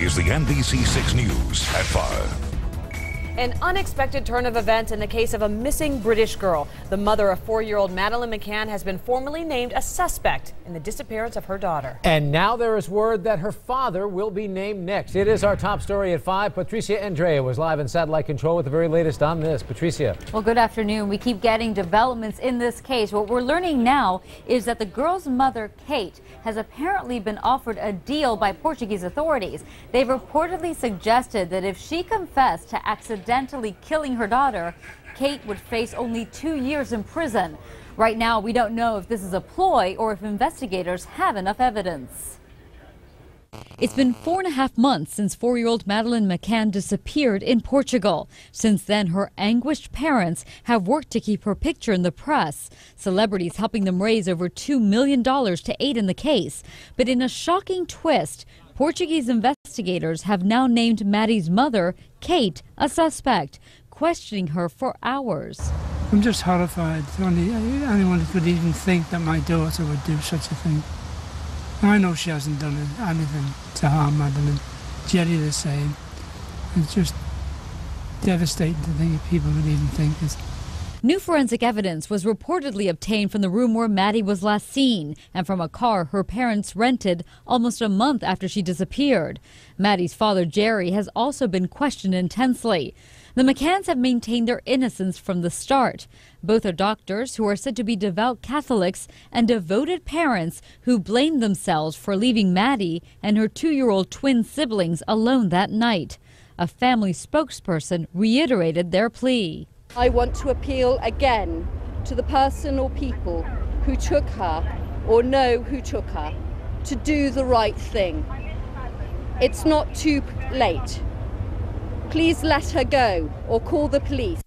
is the NBC6 News at 5. An unexpected turn of events in the case of a missing British girl. The mother of four-year-old Madeleine McCann has been formally named a suspect in the disappearance of her daughter. And now there is word that her father will be named next. It is our top story at 5. Patricia Andreu was live in satellite control with the very latest on this. Patricia. Well, good afternoon. We keep getting developments in this case. What we're learning now is that the girl's mother, Kate, has apparently been offered a deal by Portuguese authorities. They've reportedly suggested that if she confessed to accidentally accidentally killing her daughter, Kate would face only two years in prison. Right now, we don't know if this is a ploy or if investigators have enough evidence. It's been four and a half months since four year old Madeleine McCann disappeared in Portugal. Since then, her anguished parents have worked to keep her picture in the press, celebrities helping them raise over $2 million to aid in the case. But in a shocking twist, Portuguese investigators have now named Maddie's mother, Kate, a suspect, questioning her for hours. I'm just horrified. Anyone could even think that my daughter would do such a thing. I know she hasn't done anything to harm Madeleine. Gerry the same. It's just devastating to think people would even think this. New forensic evidence was reportedly obtained from the room where Maddie was last seen and from a car her parents rented almost a month after she disappeared. Maddie's father, Gerry, has also been questioned intensely. The McCanns have maintained their innocence from the start. Both are doctors who are said to be devout Catholics and devoted parents who blamed themselves for leaving Maddie and her two year old twin siblings alone that night. A family spokesperson reiterated their plea. I want to appeal again to the person or people who took her or know who took her to do the right thing. It's not too late. Please let her go or call the police.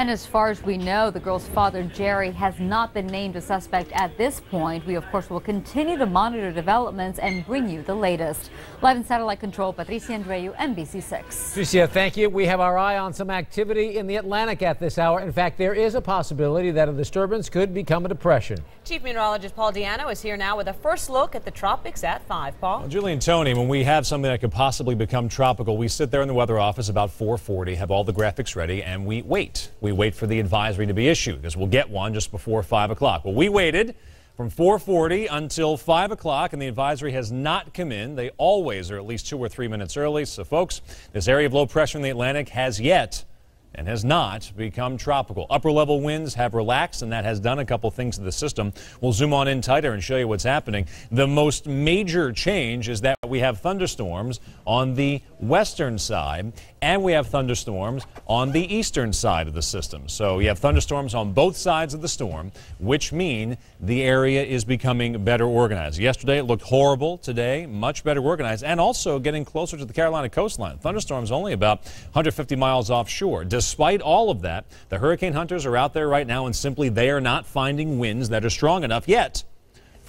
And as far as we know, the girl's father, Gerry, has not been named a suspect at this point. We, of course, will continue to monitor developments and bring you the latest. Live in satellite control, Patricia Andreu, NBC6. Patricia, thank you. We have our eye on some activity in the Atlantic at this hour. In fact, there is a possibility that a disturbance could become a depression. Chief Meteorologist Paul Deanno is here now with a first look at the tropics at 5. Paul? Well, Julie and Tony, when we have something that could possibly become tropical, we sit there in the weather office about 440, have all the graphics ready, and we wait. We we wait for the advisory to be issued because we'll get one just before 5 o'clock. Well, we waited from 440 until 5 o'clock, and the advisory has not come in. They always are at least two or three minutes early. So, folks, this area of low pressure in the Atlantic has yet and has not become tropical. Upper level winds have relaxed, and that has done a couple things to the system. We'll zoom on in tighter and show you what's happening. The most major change is that we have thunderstorms on the western side, and we have thunderstorms on the eastern side of the system. So you have thunderstorms on both sides of the storm, which mean the area is becoming better organized. Yesterday it looked horrible. Today, much better organized, and also getting closer to the Carolina coastline. Thunderstorms only about 150 miles offshore. Despite all of that, the hurricane hunters are out there right now, and simply they are not finding winds that are strong enough yet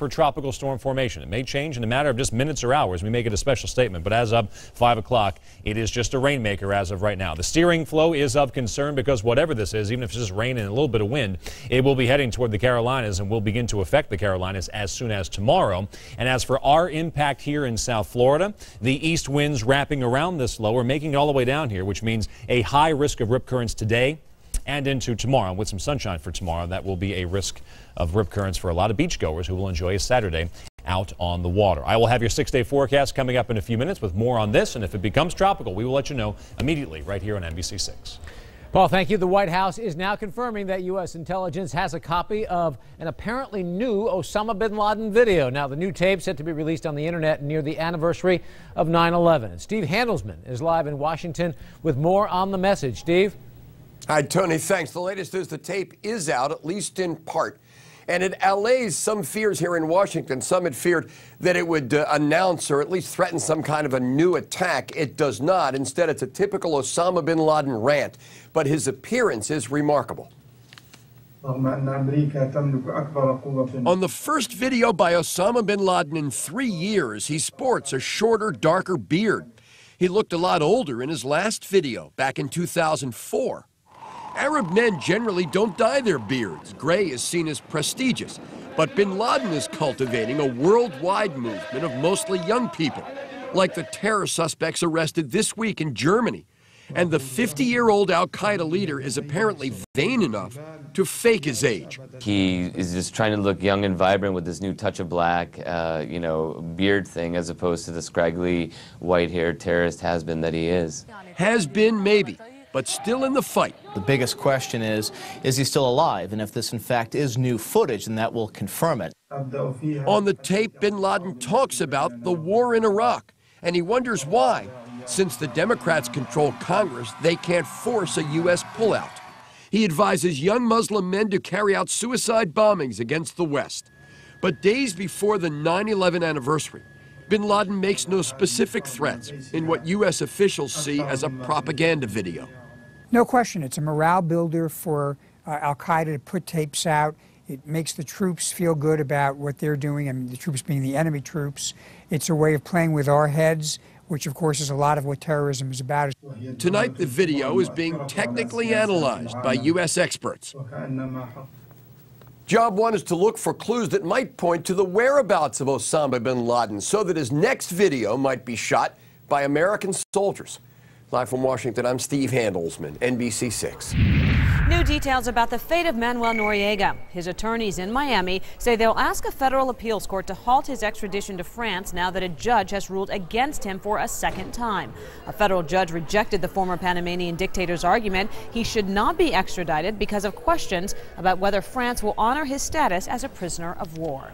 for tropical storm formation. It may change in a matter of just minutes or hours. We may get a special statement, but as of 5 o'clock, it is just a rainmaker as of right now. The steering flow is of concern because whatever this is, even if it's just rain and a little bit of wind, it will be heading toward the Carolinas and will begin to affect the Carolinas as soon as tomorrow. And as for our impact here in South Florida, the east winds wrapping around this low are making it all the way down here, which means a high risk of rip currents today and into tomorrow. With some sunshine for tomorrow, that will be a risk of rip currents for a lot of beachgoers who will enjoy a Saturday out on the water. I will have your six-day forecast coming up in a few minutes with more on this, and if it becomes tropical, we will let you know immediately right here on NBC6. Paul, thank you. The White House is now confirming that U.S. intelligence has a copy of an apparently new Osama bin Laden video. Now, the new tape set to be released on the internet near the anniversary of 9 11. Steve Handelsman is live in Washington with more on the message. Steve? Hi, Tony. Thanks. The latest is the tape is out, at least in part. And it allays some fears here in Washington. Some had feared that it would uh, announce or at least threaten some kind of a new attack. It does not. Instead, it's a typical Osama bin Laden rant. But his appearance is remarkable. On the first video by Osama bin Laden in three years, he sports a shorter, darker beard. He looked a lot older in his last video back in 2004. Arab men generally don't dye their beards. Gray is seen as prestigious. But bin Laden is cultivating a worldwide movement of mostly young people. like the terror suspects arrested this week in Germany. And the 50 year old Al Qaeda leader is apparently vain enough to fake his age. He is just trying to look young and vibrant with this new touch of black, uh, you know, beard thing, as opposed to the scraggly, white haired terrorist has been that he is. Has been, maybe, but still in the fight. The biggest question is is he still alive? And if this, in fact, is new footage, then that will confirm it. On the tape, bin Laden talks about the war in Iraq, and he wonders why. Since the Democrats control Congress, they can't force a U.S. pullout. He advises young Muslim men to carry out suicide bombings against the West. But days before the 9 11 anniversary, bin Laden makes no specific threats in what U.S. officials see as a propaganda video. No question, it's a morale builder for uh, Al Qaeda to put tapes out. It makes the troops feel good about what they're doing, and the troops being the enemy troops. It's a way of playing with our heads which of course is a lot of what terrorism is about. Tonight, the video is being technically analyzed by U.S. experts. Job one is to look for clues that might point to the whereabouts of Osama bin Laden so that his next video might be shot by American soldiers. Live from Washington, I'm Steve Handelsman, NBC 6. New details about the fate of Manuel Noriega. His attorneys in Miami say they'll ask a federal appeals court to halt his extradition to France now that a judge has ruled against him for a second time. A federal judge rejected the former Panamanian dictator's argument he should not be extradited because of questions about whether France will honor his status as a prisoner of war.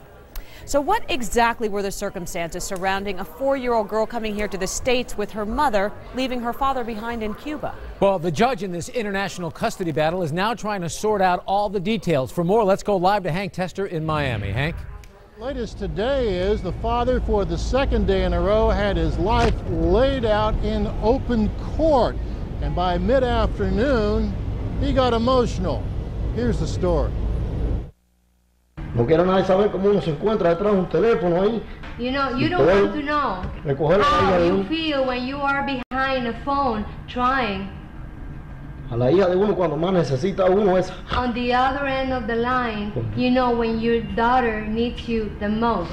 So, what exactly were the circumstances surrounding a four year old girl coming here to the States with her mother, leaving her father behind in Cuba? Well, the judge in this international custody battle is now trying to sort out all the details. For more, let's go live to Hank Tester in Miami. Hank? Latest today is the father, for the second day in a row, had his life laid out in open court. And by mid afternoon, he got emotional. Here's the story. No quiere nadie saber cómo uno se encuentra detrás de un teléfono ahí. You know, you don't want to know how you feel when you are behind a phone trying. A la hija de uno cuando más necesita uno es. On the other end of the line, you know when your daughter needs you the most.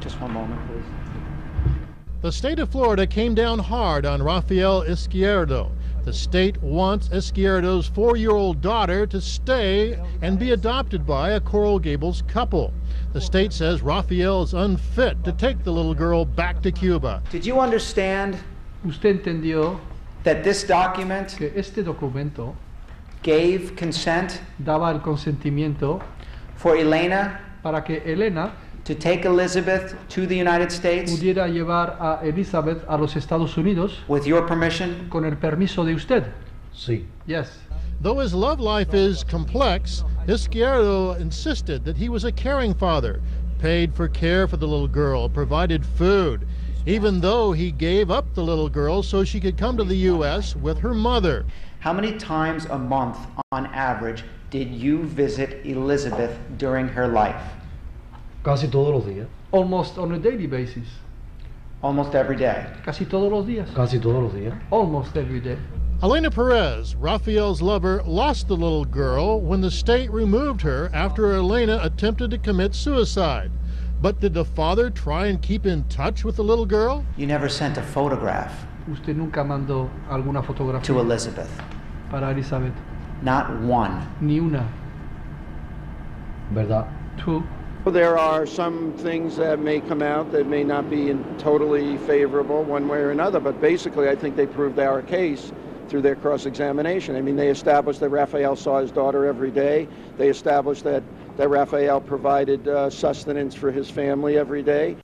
Just one moment, please. The state of Florida came down hard on Rafael Izquierdo. The state wants Izquierdo's four year old daughter to stay and be adopted by a Coral Gables couple. The state says Rafael is unfit to take the little girl back to Cuba. Did you understand Usted entendió that this document que este documento gave consent daba el consentimiento for Elena para que Elena to take Elizabeth to the United States pudiera llevar a Elizabeth a los Estados Unidos with your permission? con el permiso de usted. Sí. Yes. Though his love life is complex, Izquierdo insisted that he was a caring father, paid for care for the little girl, provided food, even though he gave up the little girl so she could come to the U.S. with her mother. How many times a month, on average, did you visit Elizabeth during her life? Casi todos los días. Almost on a daily basis. Almost every day. Casi todos los días. Casi todos los días. Almost every day. Elena Perez, Rafael's lover, lost the little girl when the state removed her after Elena attempted to commit suicide. But did the father try and keep in touch with the little girl? You never sent a photograph Usted nunca mandó alguna fotografía to Elizabeth. para Elizabeth. Not one. Ni una. ¿Verdad? Two. There are some things that may come out that may not be totally favorable one way or another, but basically I think they proved our case through their cross-examination. I mean, they established that Raphael saw his daughter every day. They established that, that Raphael provided uh, sustenance for his family every day.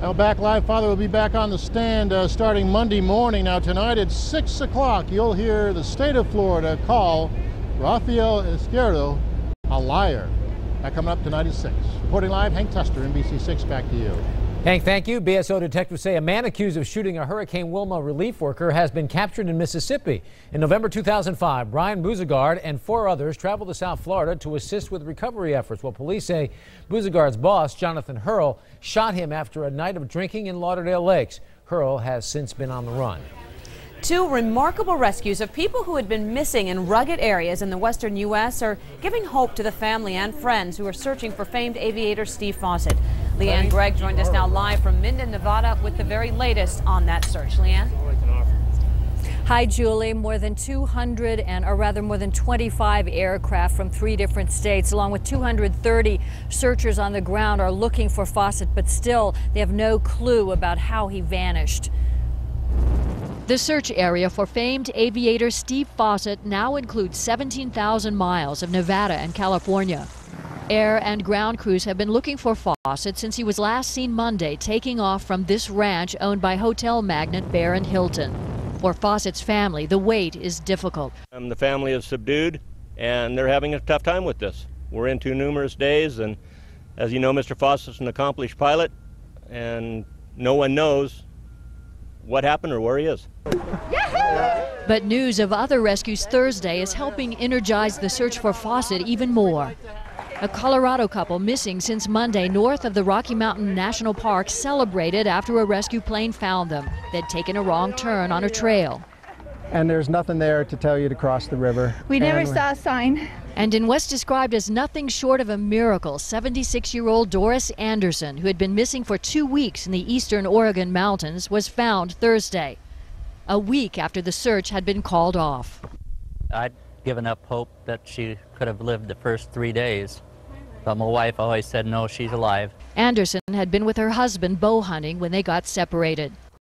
Now, Back Live Father will be back on the stand uh, starting Monday morning. Now, tonight at 6 o'clock, you'll hear the state of Florida call Rafael Izquierdo a liar. That coming up tonight at 6. Reporting live, Hank Tester, NBC6, back to you. Hank, thank you. BSO detectives say a man accused of shooting a Hurricane Wilma relief worker has been captured in Mississippi. In November 2005, Brian Buzagard and four others traveled to South Florida to assist with recovery efforts. Well, police say Buzagard's boss, Jonathan Hurl, shot him after a night of drinking in Lauderdale Lakes. Hurl has since been on the run. Two remarkable rescues of people who had been missing in rugged areas in the western U.S. are giving hope to the family and friends who are searching for famed aviator Steve Fossett. Leanne Gregg joined us now live from Minden, Nevada with the very latest on that search. Leanne? Hi, Julie. More than 200 and, or rather, more than 25 aircraft from three different states, along with 230 searchers on the ground, are looking for Fossett, but still they have no clue about how he vanished. The search area for famed aviator Steve Fossett now includes 17,000 miles of Nevada and California. Air and ground crews have been looking for Fossett since he was last seen Monday taking off from this ranch owned by hotel magnate Baron Hilton. For Fossett's family, the wait is difficult. Um, the family is subdued and they're having a tough time with this. We're into numerous days, and as you know, Mr. Fossett's an accomplished pilot, and no one knows what happened or where he is. But news of other rescues Thursday is helping energize the search for Fossett even more. A Colorado couple missing since Monday north of the Rocky Mountain National Park celebrated after a rescue plane found them. They'd taken a wrong turn on a trail. And there's nothing there to tell you to cross the river. We never And saw a sign. And in what's described as nothing short of a miracle, 76 year old Doris Anderson, who had been missing for two weeks in the eastern Oregon mountains, was found Thursday, a week after the search had been called off. I'd given up hope that she could have lived the first three days. But my wife always said, no, she's alive. Anderson had been with her husband bow hunting when they got separated.